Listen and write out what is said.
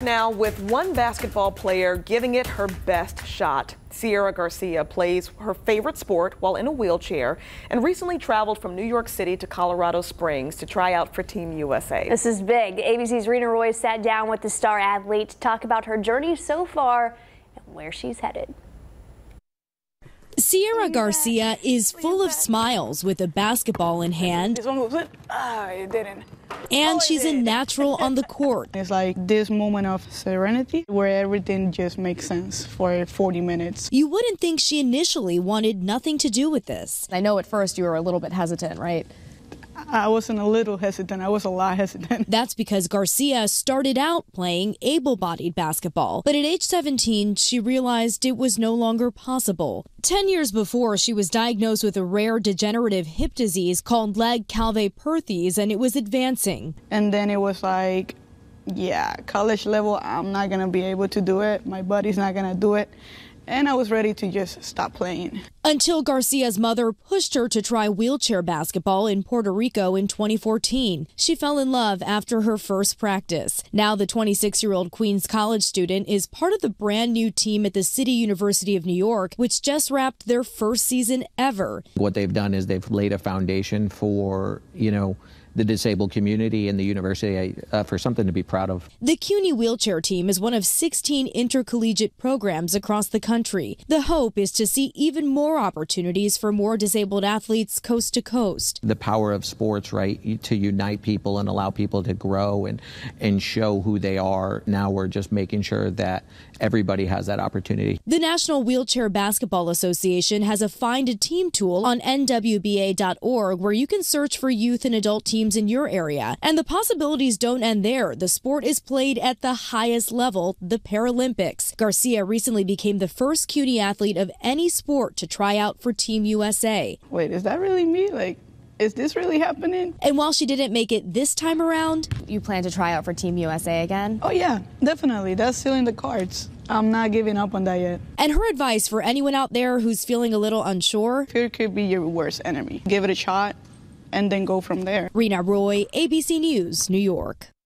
Now, with one basketball player giving it her best shot, Seira Garcia plays her favorite sport while in a wheelchair and recently traveled from New York City to Colorado Springs to try out for Team USA. This is big. ABC's Reena Roy sat down with the star athlete to talk about her journey so far and where she's headed. Seira Garcia is full of smiles with a basketball in hand. This one moves it. Ah, it didn't. And she's a natural on the court. It's like this moment of serenity where everything just makes sense for 40 minutes. You wouldn't think she initially wanted nothing to do with this. I know at first you were a little bit hesitant, right? I wasn't a little hesitant. I was a lot hesitant. That's because Garcia started out playing able bodied basketball. But at age 17, she realized it was no longer possible. Ten years before, she was diagnosed with a rare degenerative hip disease called Legg Calve Perthes, and it was advancing. And then it was like, yeah, college level, I'm not going to be able to do it. My body's not going to do it and I was ready to just stop playing. Until Garcia's mother pushed her to try wheelchair basketball in Puerto Rico in 2014. She fell in love after her first practice. Now, the 26 year old Queens College student is part of the brand new team at the City University of New York, which just wrapped their first season ever. What they've done is they've laid a foundation for, you know, the disabled community and the university uh, for something to be proud of. The CUNY wheelchair team is one of 16 intercollegiate programs across the country. The hope is to see even more opportunities for more disabled athletes coast to coast. The power of sports, right, to unite people and allow people to grow and and show who they are. Now we're just making sure that everybody has that opportunity. The National Wheelchair Basketball Association has a find a team tool on nwba.org where you can search for youth and adult teams teams in your area. And the possibilities don't end there. The sport is played at the highest level, the Paralympics. Garcia recently became the first CUNY athlete of any sport to try out for Team USA. Wait, is that really me? Like, is this really happening? And while she didn't make it this time around, you plan to try out for Team USA again? Oh, yeah, definitely. That's still in the cards. I'm not giving up on that yet. And her advice for anyone out there who's feeling a little unsure fear could be your worst enemy. Give it a shot and then go from there. Reena Roy, ABC News, New York.